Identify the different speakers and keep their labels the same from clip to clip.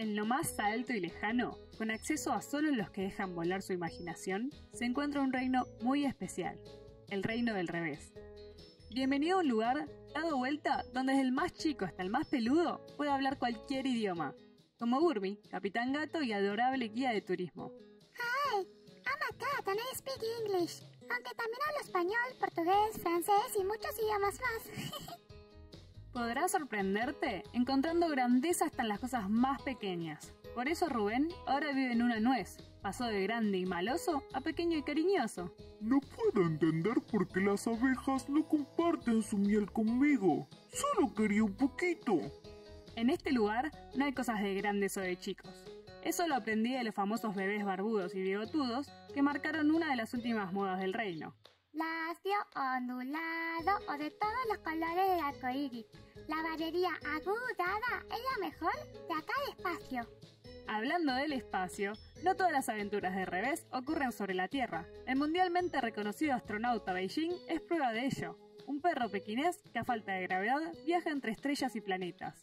Speaker 1: En lo más alto y lejano, con acceso a solo los que dejan volar su imaginación, se encuentra un reino muy especial, el reino del revés. Bienvenido a un lugar dado vuelta donde desde el más chico hasta el más peludo puede hablar cualquier idioma, como Burby, capitán gato y adorable guía de turismo.
Speaker 2: Hi, I'm a cat and I speak English, aunque también hablo español, portugués, francés y muchos idiomas más.
Speaker 1: Podrás sorprenderte encontrando grandeza hasta en las cosas más pequeñas. Por eso Rubén ahora vive en una nuez. Pasó de grande y maloso a pequeño y cariñoso.
Speaker 3: No puedo entender por qué las abejas no comparten su miel conmigo. Solo quería un poquito.
Speaker 1: En este lugar no hay cosas de grandes o de chicos. Eso lo aprendí de los famosos bebés barbudos y bigotudos que marcaron una de las últimas modas del reino.
Speaker 2: Lacio, ondulado o de todos los colores del arcoíris. La barrería agudada es la mejor de acá al espacio.
Speaker 1: Hablando del espacio, no todas las aventuras de revés ocurren sobre la Tierra. El mundialmente reconocido astronauta Beijing es prueba de ello. Un perro pequinés que a falta de gravedad viaja entre estrellas y planetas.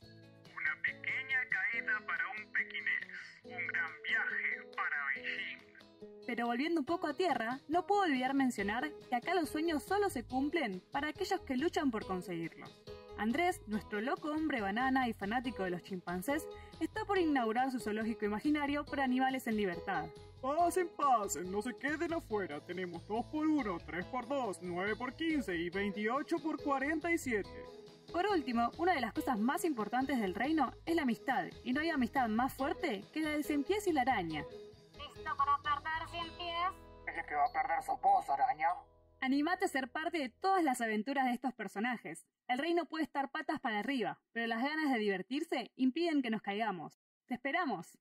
Speaker 1: Pero volviendo un poco a tierra, no puedo olvidar mencionar que acá los sueños solo se cumplen para aquellos que luchan por conseguirlos. Andrés, nuestro loco hombre banana y fanático de los chimpancés, está por inaugurar su zoológico imaginario para animales en libertad.
Speaker 3: Pasen, pasen, no se queden afuera. Tenemos 2x1, 3x2, 9x15 y 28x47.
Speaker 1: Por último, una de las cosas más importantes del reino es la amistad, y no hay amistad más fuerte que la del cien pies y la araña.
Speaker 2: ¿Listo para perder 100 pies?
Speaker 3: Es que va a perder su pozo, araña.
Speaker 1: Animate a ser parte de todas las aventuras de estos personajes. El reino puede estar patas para arriba, pero las ganas de divertirse impiden que nos caigamos. ¡Te esperamos!